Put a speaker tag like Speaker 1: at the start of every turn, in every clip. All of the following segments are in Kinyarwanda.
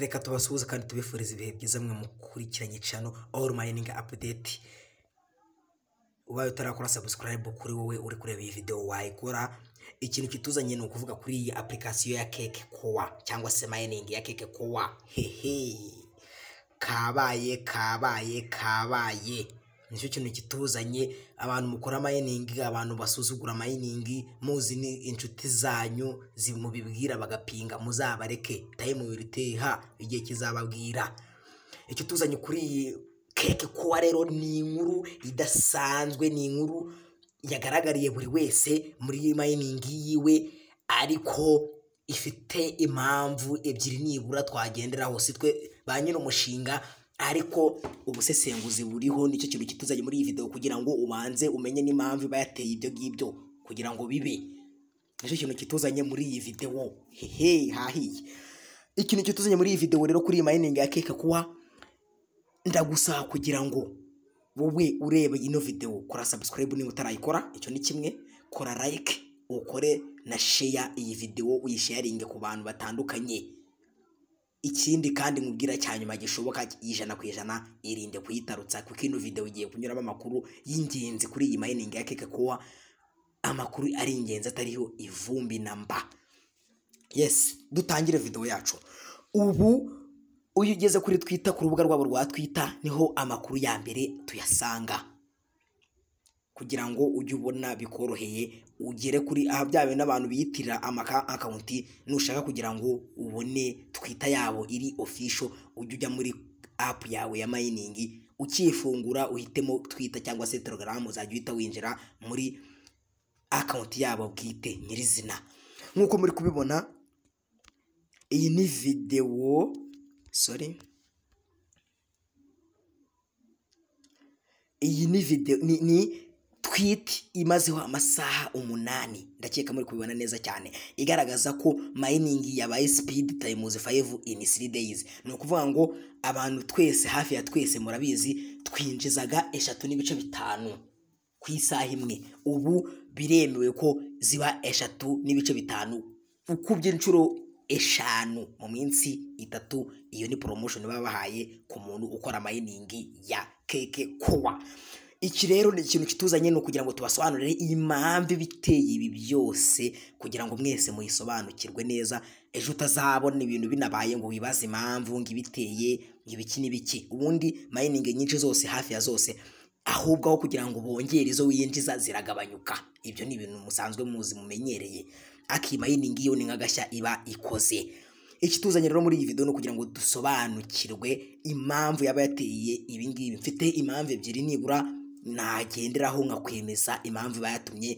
Speaker 1: reka tubasuhuze kandi tubifuriza ibihe byiza mwe mukurikiranye cano all mining update. Ubaye utarakora subscribe kuri wowe uri kureba iyi video wayikora. Ikintu kituzanye ni ukuvuga kuri iyi application ya keke kowa cyangwa se mining ya keke kowa. Hehe. Kabaye kabaye kabaye. Ni cyo kintu kituzanye abantu mukora mining abantu basuzugura mining muzi ni inshuti zanyu zimubibwira bagapinga muzabareke. Time will tell igihe kizababwira. Icyo tuzanye kuri iyi keke kowa rero ni inkuru idasanzwe ni inkuru yagaragariye buri wese muri mining yiwe ariko ifite impamvu ebyiri nibura twagenderaho. Si twe ba nyir'umushinga ariko ubusesenguzi buriho ni cyo kintu kituzanye muri iyi video kugira ngo ubanze umenye n'impamvu iba yateye ibyo ngibyo kugira ngo bibe. Nicyo kintu kituzanye muri iyi video. Hehe hahiye. Ikintu kituzanye muri iyi video rero kuri iyi mining ya keke kuwa ndagusaba kugira ngo wowe ureba ino video kora subscribe niba utarayikora icyo ni kimwe. Kora like ukore na share iyi video uyisharinge ku bantu batandukanye. Ikindi kandi mubwira cya nyuma gishoboka ijana ku ijana irinde kuyitarutsa kuko ino video igiye kunyuramo amakuru y'ingenzi kuri iyi mining ya keke kuwa amakuru ari ingenzi atariho ivumbi na mba. Yes dutangire video yacu. Ubu uyu ugeze kuri twita ku rubuga rwabo rwa twita ni ho amakuru ya mbere tuyasanga. Kugira ngo ujye ubona bikoroheye ugere kuri aha byawe n'abantu biyitirira amaka akawunti nushaka kugira ngo ubone twita yabo iri ofisho ujye ujya muri apu yawe ya mayiningi ukifungura uhitemo twita cyangwa se telegaramu uzajya uhita winjira muri akawunti yabo bwite nyirizina. Nk'uko muri kubibona iyi ni videwo sorry iyi ni video ni, tweet imazeho amasaha umunani. Ndakeka muri kubibona neza cyane. Igaragaza ko mining yabaye speed times 5 in 3 days. Ni ukuvuga ngo abantu twese hafi ya twese murabizi twinjizaga eshatu n'ibice bitanu ku isaha imwe. Ubu biremewe ko ziba eshatu n'ibice bitanu ukubye inshuro eshanu mu minsi itatu. Iyo ni promotion baba bahaye ku muntu ukora mayiningi ya keke kowa iki rero ni ikintu kituzanye ni ukugira ngo tubasobanurire impamvu biteye ibi byose kugira ngo mwese muyisobanukirwe neza ejo utazabona ibintu binabaye ngo wibaze impamvu ngo ibiteye ibiki n'ibiki ubundi mayiningi nyinshi zose hafi ya zose ahubwo aho kugira ngo bongere izo winjiza ziragabanyuka. Ibyo ni ibintu musanzwe muzi mumenyereye. Akimayiningi yo ni nk'agashya iba ikoze. Ikituzanye rero muri iyi video ni ukugira ngo dusobanukirwe impamvu yaba yateye ibi ngibi. Mfite impamvu ebyiri nibura nagenderaho nkakwemeza impamvu iba yatumye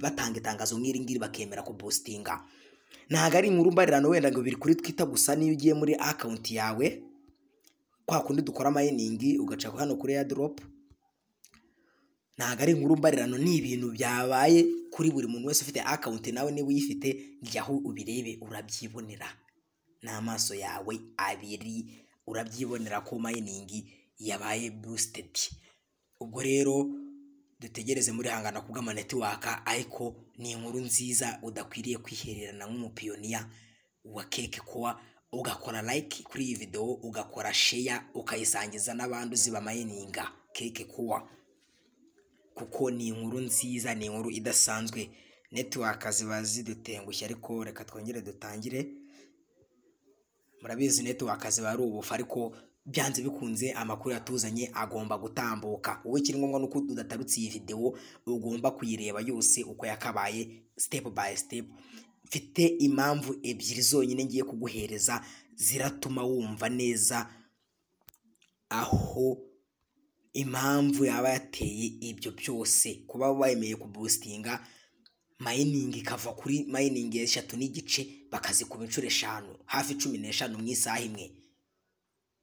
Speaker 1: batanga itangazo nk'iri ngiri bakemera kubositinga ntabwo ari inkuru mbarirano wenda ngo biri kuri twita gusa niyo ugiye muri akawunti yawe kwa kundi dukora mayiningi ugaca hano kuri airdrop. Ntabwo ari inkuru mbarirano ni ibintu byabaye kuri buri muntu wese ufite akawunti nawe niba uyifite jyaho ubirebe urabyibonera. N'amaso yawe abiri urabyibonera ko mayiningi yabaye busitedi ubwo rero dutegereze muri hangana ku bw'amanetiwaka ariko ni inkuru nziza udakwiriye kwihererana nk'umupiyoniya wa keke kuwa ugakora like kuri iyi videwo ugakora sheya ukayisangiza n'abandi uziba mayininga keke kuwa. Kuko ni inkuru nziza ni inkuru idasanzwe. Netiwaka ziba zidutengushye ariko reka twongere dutangire. Murabizi netiwaka ziba ari ubufu ariko byanze bikunze amakuru yatuzanye agomba gutambuka. Wowe ikiri ngombwa nuko udatarutse iyi videwo ugomba kuyireba yose uko yakabaye step by step. Mfite impamvu ebyiri zonyine ngiye kuguhereza ziratuma wumva neza aho impamvu yaba yateye ibyo byose. Kuba wemeye kubositinga mayiningi ikava kuri mayiningi eshatu n'igice bakazikuba inshuro eshanu. Hafi cumi n'eshanu mu isaha imwe.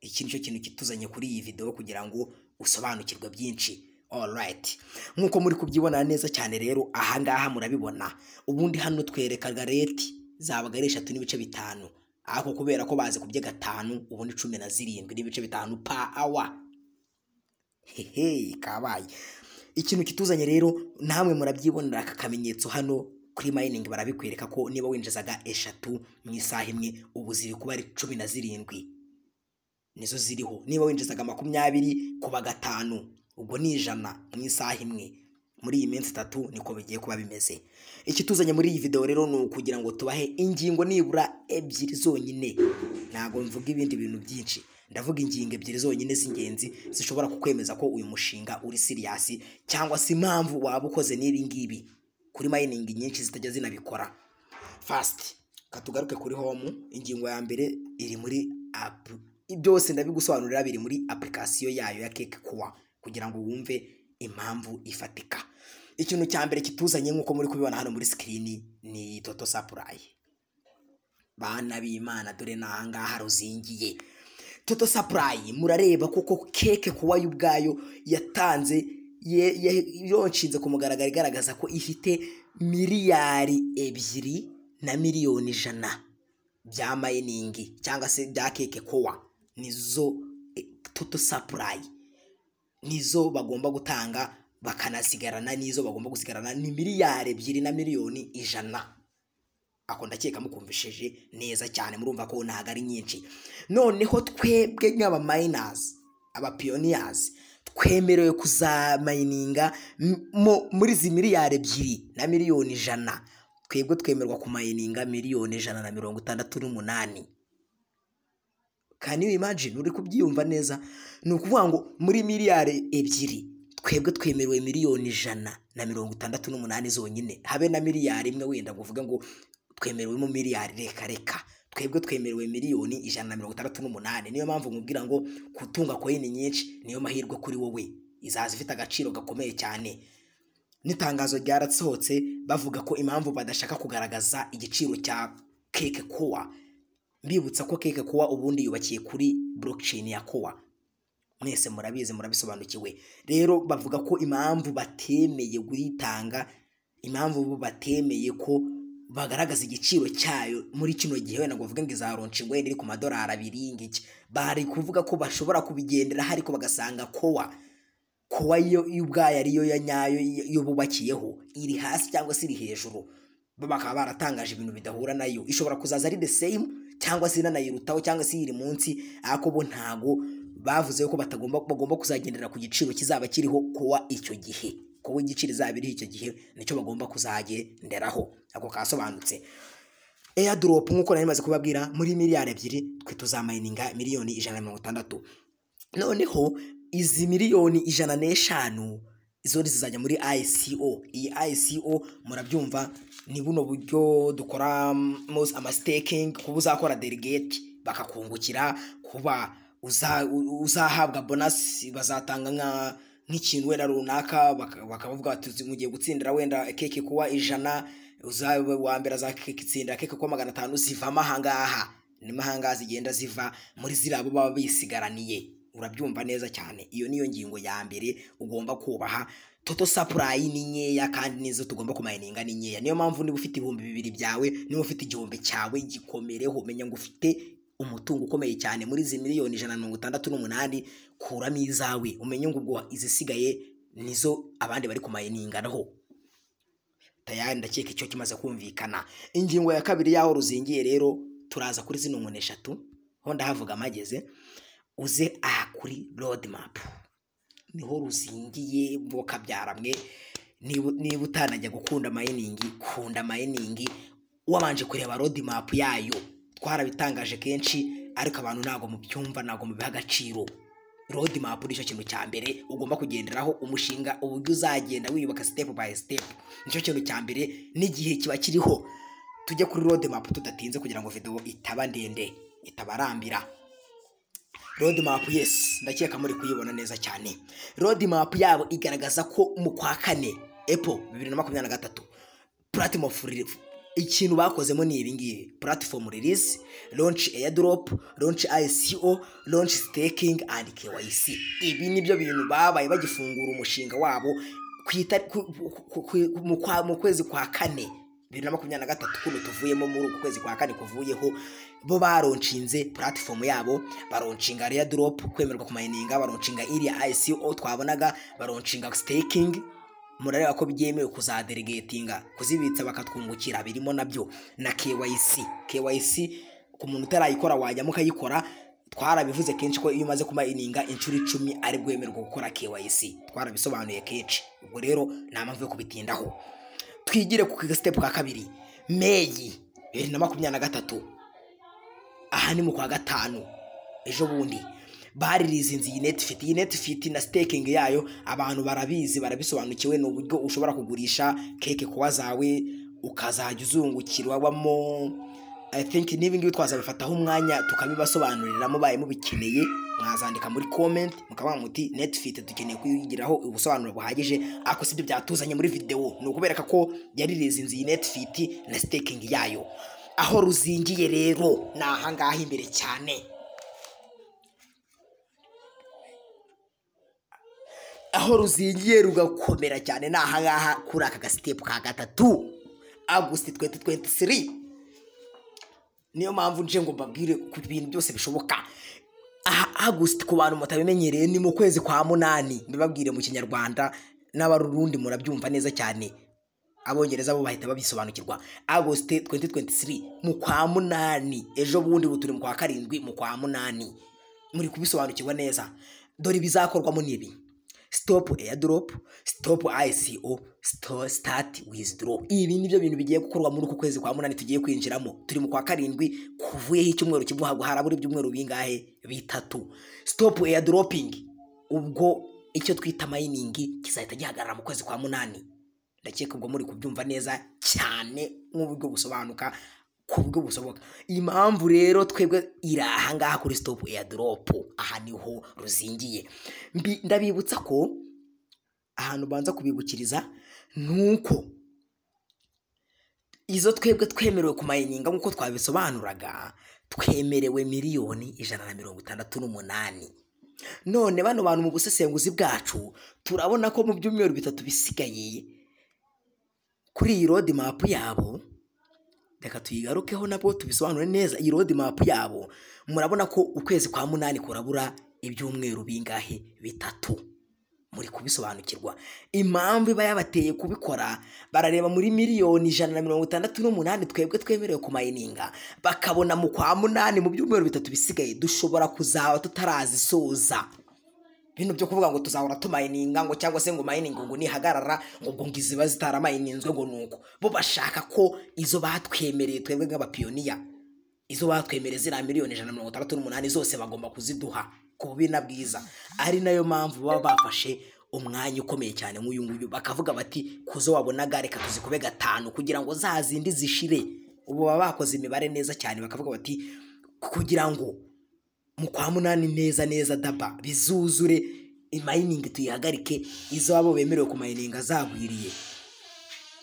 Speaker 1: Iki ni cyo kintu kituzanye kuri iyi videwo kugira ngo usobanukirwe byinshi. Alright nk'uko muri kubyibona neza cyane rero ahangaha murabibona. Ubundi hano twerekaga reti zabaga ari eshatu n'ibice bitanu. Ariko kubera ko bazi kubye gatanu ubundi cumi na zirindwi n'ibice bitanu pa awa hehe kabaye. Ikintu kituzanye rero namwe murabyibonera aka kamenyetso hano kuri mayiningi barabikwereka ko niba winjizaga eshatu mu isaha imwe ubu ziri kuba ari cumi na zirindwi. Nizo ziriho. Niba winjizaga makumyabiri kuba gatanu ubwo ni ijana mu isaha imwe. Muri iyi minsi itatu niko bigiye kuba bimeze. Ikituzanye muri iyi videwo rero ni ukugira ngo tubahe ingingo nibura ebyiri zonyine. Ntabwo mvuga ibindi bintu byinshi. Ndavuga ingingo ebyiri zonyine z'ingenzi zishobora kukwemeza ko uyu mushinga uri siriyasi cyangwa se impamvu waba ukoze n'ibi ngibi. Kuri mayiningi nyinshi zitajya zinabikora. Fasiti katugaruke kuri homu ingingo ya mbere iri muri apu byose ndabigusobanurira biri muri apurikasiyo yayo ya keke kuwa kugira ngo wumve impamvu ifatika. Ikintu cya mbere kituzanye nk'uko muri kubibona hano muri sikirini ni toto sapurayi bana b'imana dore ni ahangaha ruzingiye. Toto sapurayi murareba koko keke kuwa yo yatanze yonshinze ku mugaragaro igaragaza ko ifite miliyari ebyiri na miliyoni ijana bya mayiningi cyangwa se bya keke kowa nizo toto sapurayi nizo bagomba gutanga bakanasigarana n'izo bagomba gusigarana ni miliyari ebyiri na miliyoni ijana. Ako ndakeka mukumvishije neza cyane murumva ko ntabwo ari nyinshi. Noneho twebwe nk'abamayinazi abapiyoniyazi twemerewe kuzamayininga muri izi miliyari ebyiri na miliyoni ijana. Twebwe twemerwa kumayininga miliyoni ijana na mirongo itandatu n'umunani. Kandi imagine uri kubyiyumva neza. Ni ukuvuga ngo muri miliyari ebyiri twebwe twemerewe miliyoni ijana na mirongo itandatu n'umunani zonyine. Habe na miliyari imwe wenda ngo uvuge ngo twemerewemo miliyari reka reka. Twebwe twemerewe miliyoni ijana na mirongo itandatu n'umunani. Niyo mpamvu nkubwira ngo gutunga koyini nyinshi niyo mahirwe kuri wowe. Izaza ifite agaciro gakomeye cyane. N'itangazo ryarasohotse bavuga ko impamvu badashaka kugaragaza igiciro cya keke kowa mbibutsa ko keke kowa ubundi yubakiye kuri blockchain ya kowa mwese murabizi murabisobanukiwe. Rero bavuga ko impamvu batemeye kuyitanga impamvu batemeye ko bagaragaza igiciro cyayo muri kino gihe wenda ngo bavuge ngo izaronca wenda iri ku madolari abiri ngiki. Bari kuvuga ko bashobora kubigenderaho ariko bagasanga kowa kowa yo ubwayo ariyo ya nyayo yo bubakiyeho iri hasi cyangwa se iri hejuru. Bakaba baratangaje ibintu bidahura na yo ishobora kuzaza ari the same cyangwa se inanayirutaho cyangwa se iri munsi ariko bo ntago bavuze ko batagomba bagomba kuzagendera ku giciro kizaba kiriho kuwa icyo gihe. Kuba igiciro izaba iriho icyo gihe ni cyo bagomba kuzagenderaho ako kasobanutse. Airdrop nk'uko nari maze kubabwira muri miliyari ebyiri twe tuzamayininga miliyoni ijana na mirongo itandatu. Noneho izi miliyoni ijana n'eshanu izo zizajya muri ICO iyi ICO murabyumva ni buno buryo dukoramo amasitakingi kuba uzakora delegate bakakungukira kuba uzahabwa bonasi bazatanga nk'ikintu wenda runaka bakavuga bati mugiye gutsindira wenda keke kuba ijana wa mbere azakitsindira keke kuba magana atanu zivamo ahangaha nimo ahangaha zigenda ziva muri ziriya baba bisigaraniye. Urabyumva neza cyane. Iyo niyo ngingo ya mbere ugomba kubaha. Toto sapurayi ni nkeya kandi nizo tugomba kumayininga ni nkeya. Niyo mpamvu niba ufite ibihumbi bibiri byawe niba ufite igihumbi cyawe gikomereho. Menya ngo ufite umutungo ukomeye cyane muri izi miliyoni ijana na mirongo itandatu n'umunani kuramo izawe. Umenye ngo ubwo izisigaye nizo abandi bari kumayininganaho. Tayari ndakeka icyo kimaze kumvikana. Ingingo ya kabiri y'aho ruzingiye rero turaza kuri zino nkoni eshatu ho ndahavuga amageze uze aha kuri rodi mapu ni ho ruzingiye mwe niba utanajya gukunda mayiningi kunda mayiningi wabanje kureba rodi mapu yayo. Twarabitangaje kenshi ariko abantu ntabwo mubyumva ntabwo mubiha agaciro. Rodi mapu ni cyo kintu cya mbere ugomba kugenderaho umushinga uburyo uzagenda wiyubaka sitepu bayi sitepu ni cyo kintu cya mbere n'igihe kiba kiriho. Tujye kuri rodi mapu tudatinze kugira ngo videwo itaba ndende itabarambira rodi mapu yesi ndakeka muri kuyibona neza cyane. Rodi mapu yabo igaragaza ko mu kwa kane epo bibiri na makumyabiri na gatatu puratimo ikintu bakozemo ni ibi ngibi. Puratifomu ririzi ronci eyadoropu ronci ayisiyo ronci sitekingi andi kewayisi ibi ni byo bintu babaye bagifungura umushinga wabo mu kwezi kwa kane. Bibiri na makumyabiri na gatatu kuno tuvuyemo muri uku kwezi kwa kane kuvuyeho bo baronshinze puratifomu yabo baronshinga reya doropu kwemerwa kumayininga baronshinga iriya ayisiyo twabonaga baronshinga sitekingi murareba ko byemewe kuzaderigetinga kuzibitsa bakatwungukira birimo na byo na KYC KYC ku muntu utarayikora wajyamo ukayikora twarabivuze kenshi ko iyo umaze kumayininga inshuro icumi ari bwemerwa gukora KYC twarabisobanuye kenshi. Ubwo rero nta mpamvu yo kubitindaho. Twigire ku sitepu ka kabiri. Meyi bibiri na makumyabiri na gatatu. Aha ni mu kwa gatanu. Ejo bundi. Baririzinze iyi netifiti iyi netifiti na sitekingi yayo abantu barabizi barabisobanukiwe ni uburyo ushobora kugurisha keke kuwa zawe ukazajya uzungukirwamo i think n'ibi ngibi twazabifataho umwanya tukabibasobanurira mubaye mubikeneye mwazandika muri comment mukavuga muti netifiti dukeneye kuyigiraho ubusobanuro buhagije. Ariko si byo byatuzanye muri videwo ni ukubereka ko yaririzinze iyi netifiti na sitekingi yayo. Aho ruzingiye rero ni ahangaha imbere cyane. Aho ruzingiye rugakomera cyane ni ahangaha kuri aka gasitepu ka gatatu agusiti twenti twenti siri niyo mpamvu nje ngo mbabwire ku bintu byose bishoboka. Aha agusiti ku bantu mutabimenyereye ni mu kwezi kwa munani. Mbibabwire mu kinyarwanda n'abarundi murabyumva neza cyane. Abongereza bo bahita babisobanukirwa. Agusiti twenti twenti siri mu kwa munani. Ejo bundi turi mu kwa karindwi mu kwa munani. Muri kubisobanukirwa neza. Dore ibizakorwamo n'ibi airdrop stop ICO sto- start withdraw. Ibi ni byo bintu bigiye gukorwa muri uku kwezi kwa munani tugiye kwinjiramo. Turi mu kwa karindwi kuvuyeho icyumweru kimwe hagwa harabura ibyumweru bingahe? Bitatu. Stop airdropping. Ubwo icyo twita mining kizahita gihagarara mu kwezi kwa munani. Ndakeka ubwo muri kubyumva neza cyane nk'uburyo busobanuka ku buryo bushoboka impamvu rero twebwe iri ahangaha kuri stop airdrop aha ni ho ruzingiye. Ndabibutsa ko ahantu ubanza kubibukiriza ni uko izo twebwe twemerewe kumayininga nk'uko twabisobanuraga twemerewe miliyoni ijana na mirongo itandatu n'umunani. None bano bantu mu busesenguzi bwacu turabona ko mu byumweru bitatu bisigaye kuri iyi road map yabo reka tuyigarukeho nabwo tubisobanure neza iyi road map yabo. Murabona ko ukwezi kwa munani kurabura ibyumweru bingahe? Bitatu. Muri kubisobanukirwa. Impamvu iba yabateye kubikora barareba muri miliyoni ijana na mirongo itandatu n'umunani twebwe twemerewe kumayininga. Bakabona mu kwa munani mu byumweru bitatu bisigaye. Dushobora kuzaba tutarazisoza. Bino byo kuvuga ngo tuzahora tumayininga ngo cyangwa se ngo mayiningi ngo nihagarara ngo ngo iziba zitaramayininzwe ngo nuko bo bashaka ko izo batwemereye twebwe nk'abapiyoniya izo batwemereye ziriya miliyoni ijana na mirongo itandatu n'umunani zose bagomba kuziduha ku bubi na bwiza. Ari na yo mpamvu baba bafashe umwanya ukomeye cyane nk'uyu nguyu. Bakavuga bati kuzo wabonaga reka tuzikube gatanu kugira ngo za zindi zishire. Ubu baba bakoze imibare neza cyane bakavuga bati kugira ngo mu kwa munani neza neza daba bizuzure imayiningi tuyihagarike izo abo bemerewe kumayininga zagwiriye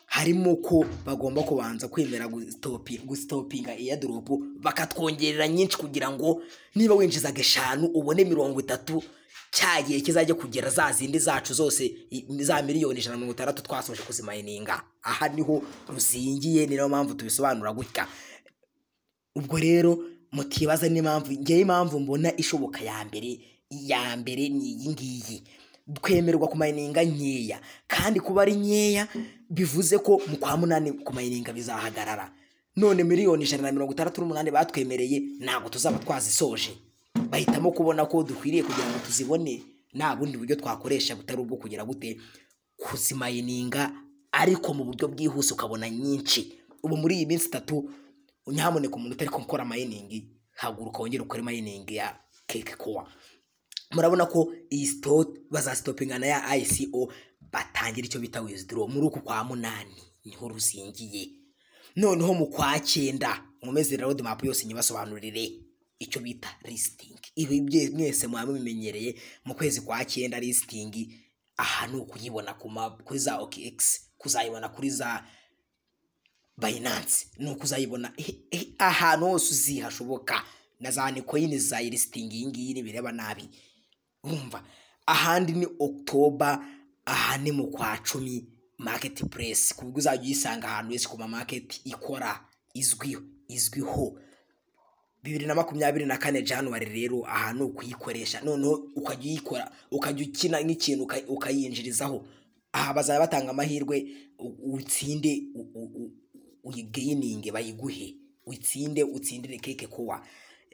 Speaker 1: harimo ko bagomba kubanza kwemera gusitopi- gusitopinga eyadoropu bakatwongerera nyinshi kugira ngo niba winjizaga eshanu ubone mirongo itatu cya gihe kizajya kugera za zindi zacu zose za miliyoni ijana na mirongo itandatu twasoje kuzimayininga. Aha ni ho ruzingiye ni na yo mpamvu tubisobanura gutya. Ubwo rero mutibaza n'impamvu ngewe impamvu mbona ishoboka ya mbere iya mbere ni iyi ngiyi. Twemerwa kumayininga nkeya kandi kuba ari nkeya bivuze ko mu kwa munani kumayininga bizahagarara. None miliyoni ijana na mirongo itandatu n'umunani batwemereye ntabwo tuzaba twazisoje. Bahitamo kubona ko dukwiriye kugira ngo tuzibone nta bundi buryo twakoresha butari ubwo kugira gute. Kuzimayininga ariko mu buryo bwihuse ukabona nyinshi. Ubu muri iyi minsi itatu nyamuneka umuntu utari gukora mayiningi haguruka wongere ukore mayiningi ya keke kowa murabona ko iyi sito bazasitopinga na ya ICO batangira icyo bita withdraw. Muri uku kwa munani ni ho ruzingiye. Noneho mu kwa cyenda mumeze road map yose nyibasobanurire icyo bita listing. Ibi mwese mwaba mubimenyereye mu kwezi kwa cyenda listing. Aha ni ukuyibona kuri za OKX kuzayibona kuri za Binance. Ni ukuzayibona eh, eh, ahantu hose uzi hashoboka na za nikoyini zayirisitingi iyi ngiyi nibireba nabi. Urumva ahandi ni oktoba aha ni mu kwa cumi. Market place ku buryo uzajya uyisanga ahantu hose ku ma market ikora. Izwiho izwiho. Bibiri na makumyabiri na kane januwari rero aha ni ukuyikoresha. Noneho ukajya uyikora ukajya ukina nk'ikintu uka- ukayinjirizaho. Aha bazaba batanga amahirwe utsinde uyigeyininge bayiguhe utsinde utsindire keke kowa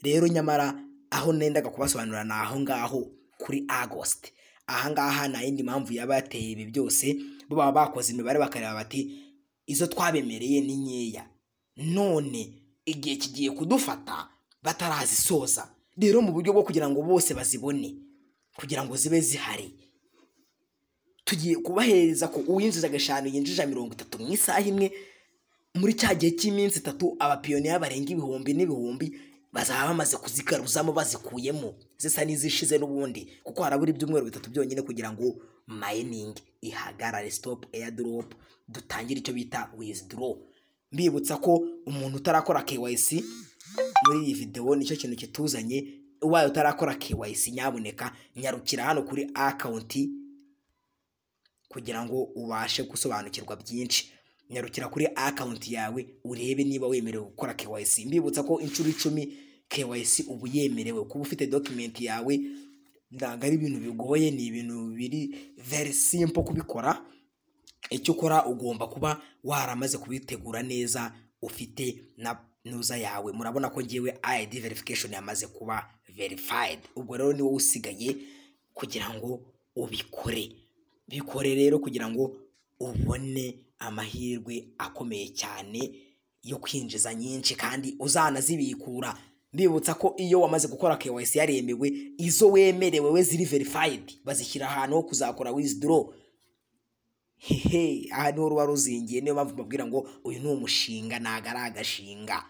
Speaker 1: rero nyamara aho nendaga kubasobanurira ni aho ngaho kuri agost aha ngaha nta yindi mpamvu yaba yateye ibi byose bo baba bakoze imibare bakareba bati izo twabemereye ni nkeya. None igihe kigiye kudufata batarazisoza. Rero mu buryo bwo kugira ngo bose bazibone kugira ngo zibe zihari tugiye kubahereza ko uwinjiza eshanu yinjija mirongo itatu mu isaha imwe muri cya gihe cy'iminsi itatu abapiyoniya barenga ibihumbi n'ibihumbi bazaba bamaze kuzigaruzamo bazikuyemo. Zisa n'izishize n'ubundi. Kuko harabura ibyumweru bitatu byonyine kugira ngo mayiningi ihagarare. Sitopu eyadoropu dutangire icyo bita wizidoro mbibutsa ko umuntu utarakora KYC muri iyi videwo ni cyo kintu kituzanye ubaye utarakora KYC nyabuneka nyarukira hano kuri akawunti kugira ngo ubashe gusobanukirwa byinshi. Nyarukira kuri akawunti yawe urebe niba wemerewe gukora KYC mbibutsa ko inshuro icumi KYC ubu yemerewe. Kuba ufite dokumenti yawe ntabwo ari ibintu bigoye ni ibintu biri very simple kubikora. Icyo ukora ugomba kuba waramaze kubitegura neza ufite na nuza yawe. Murabona ko ngewe ID verification yamaze kuba verified. Ubwo rero ni wowe usigaye kugira ngo ubikore. Bikore rero kugira ngo ubone amahirwe akomeye cyane yo kwinjiza nyinshi kandi uzanazibikura. Mbibutsa ko iyo wamaze gukora KYC yaremewe izo wemerewe we ziri verified. Bazishyira ahantu ho kuzakora withdraw. Hehe aha ni ho ruba ruzingiye niyo mpamvu mbabwira ngo uyu ni umushinga ntabwo ari agashinga.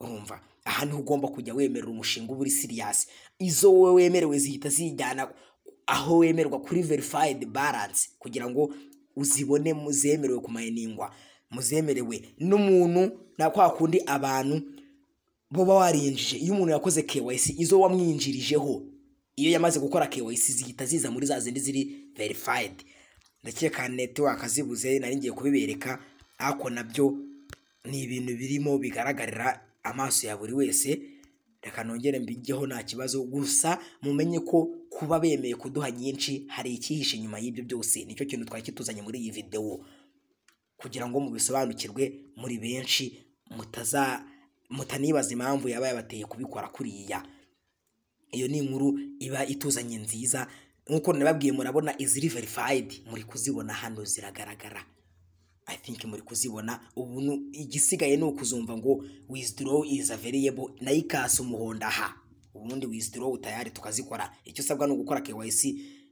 Speaker 1: Urumva? Aha ni ho ugomba kujya wemerera umushinga uba uri siriyasi izo wowe wemerewe zihita zijyana aho wemerwa kuri verified balance kugira ngo uzibone muzemerewe kumayiningwa muzemerewe n'umuntu na kwa kundi abantu boba warinjije. Iyo umuntu yakoze KYC izo wamwinjirijeho. Iyo yamaze gukora KYC zihita ziza muri za zindi ziri verified. Ndakeka network zibuze nari ngiye kubibereka. Ariko na byo ni ibintu birimo bigaragarira amaso ya buri wese. Reka nongere mbijyeho nta kibazo. Gusa mumenye ko kuba bemeye kuduha nyinshi hari icyihishe inyuma y'ibyo byose. Nicyo kintu twari kituzanye muri iyi videwo kugira ngo mubisobanukirwe muri benshi mutaza mutanibaza impamvu yaba yabateye kubikora kuriya. Iyo ni inkuru iba ituzanye nziza. Nk'uko nababwiye murabona iziri verified. Muri kuzibona hano ziragaragara. I think muri kuzibona ubu igisigaye ni ukuzumva ngo withdraw is available na yo ikasa umuhondo aha. Ubundi withdraw tayari tukazikora. Icyo usabwa ni ugukora KYC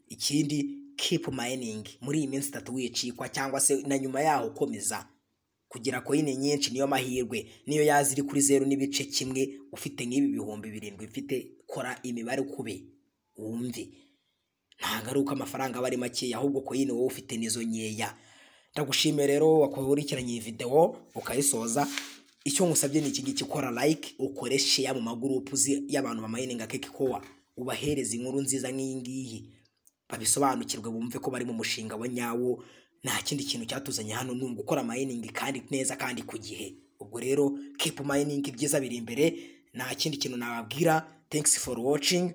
Speaker 1: ikindi keep mining. Muri iyi minsi itatu wicikwa cyangwa se na nyuma yaho ukomeza. Kugira koyine nyinshi niyo mahirwe. Niyo yaza iri kuri zeru n'ibice kimwe ufite nk'ibi bihumbi birindwi. Mfite kora imibare ukube. Wumve. Ntabwo ari uko amafaranga aba ari makeya ahubwo koyine wowe ufite nizo nkeya. Ndagushimiye rero wakurikiranye iyi videwo ukayisoza. Icyo ngusabye ni iki? Ngiki ukora like ukore share mu magurupu y'abantu bamayininga keke kowa ubahereza inkuru nziza nk'iyi ngiyi. Babisobanukirwe bumve ko bari mu mushinga wa nyawo. Nta kindi kintu cyatuzanye hano. Ni ugukora mayiningi kandi neza kandi ku gihe. Ubwo rero keep mining ibyiza biri imbere. Nta kindi kintu nababwira. Thanks for watching.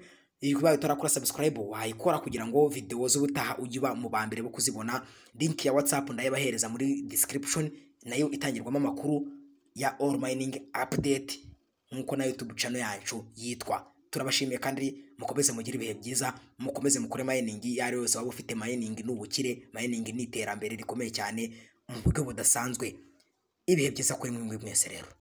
Speaker 1: Ubaye utarakora subscribe. Wayikora kugira ngo video z'ubutaha ujye uba mu ba mbere bo kuzibona. Link ya whatsapp ndayibahereza muri description. Nayo itangirwamo amakuru. Ya all mining update nk'uko na youtube channel yacu yitwa. Turabashimiye kandi mukomeze mugire ibihe byiza mukomeze mukore mining iyo ari yose waba ufite. Mining ni ubukire mining ni iterambere rikomeye cyane mu buryo budasanzwe. Ibihe byiza kuri mwe mwese rero.